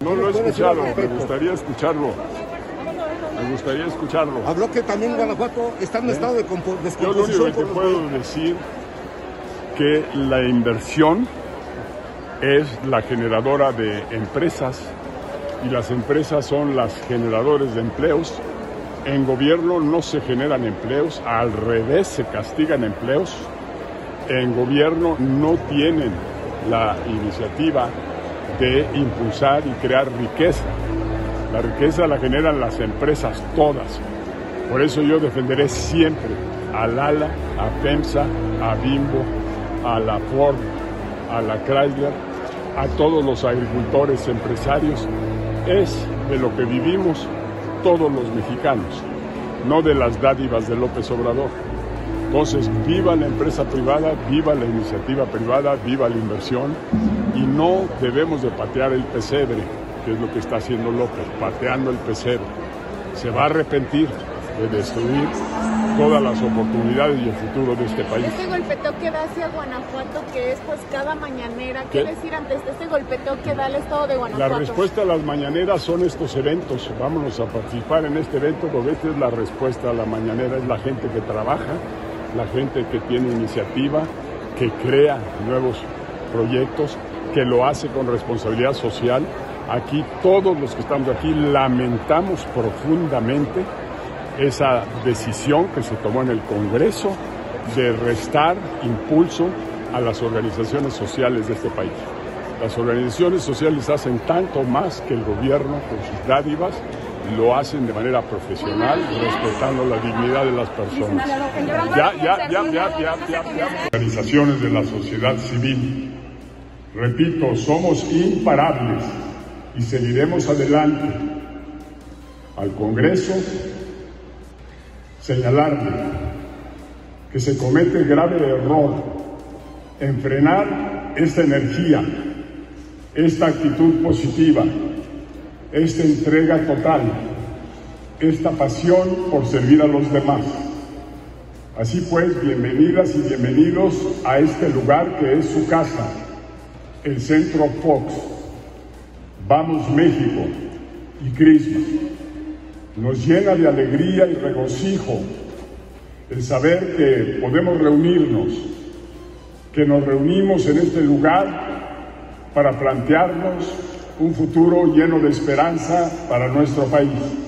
No lo he escuchado, me gustaría escucharlo. Me gustaría escucharlo. Habló que también Guanajuato está en un estado de descomposición. Yo lo único que te puedo decir que la inversión es la generadora de empresas y las empresas son las generadores de empleos. En gobierno no se generan empleos, al revés se castigan empleos. En gobierno no tienen la iniciativa de impulsar y crear riqueza. La riqueza la generan las empresas todas. Por eso yo defenderé siempre al ALA, a PEMSA, a Bimbo, a la Ford, a la Chrysler, a todos los agricultores, empresarios. Es de lo que vivimos todos los mexicanos, no de las dádivas de López Obrador. Entonces, viva la empresa privada, viva la iniciativa privada, viva la inversión no debemos de patear el pesebre, que es lo que está haciendo López, pateando el pesebre. Se va a arrepentir de destruir todas las oportunidades y el futuro de este país. Este golpeteo que da hacia Guanajuato, que es pues cada mañanera, ¿qué, decir ante este golpeteo que da al estado de Guanajuato? La respuesta a las mañaneras son estos eventos. Vámonos a participar en este evento porque esta es la respuesta a la mañanera, es la gente que trabaja, la gente que tiene iniciativa, que crea nuevos proyectos, que lo hace con responsabilidad social. Aquí todos los que estamos aquí lamentamos profundamente esa decisión que se tomó en el Congreso de restar impulso a las organizaciones sociales de este país. Las organizaciones sociales hacen tanto más que el gobierno con sus dádivas lo hacen de manera profesional, respetando la dignidad de las personas. Ya, ya, ya, ya, ya, ya. Organizaciones de la sociedad civil. Repito, somos imparables y seguiremos adelante. Al Congreso, señalarle que se comete grave error en frenar esta energía, esta actitud positiva esta entrega total, esta pasión por servir a los demás. Así pues, bienvenidas y bienvenidos a este lugar que es su casa, el Centro Fox. Vamos México y Crisma. Nos llena de alegría y regocijo el saber que podemos reunirnos, que nos reunimos en este lugar para plantearnos un futuro lleno de esperanza para nuestro país.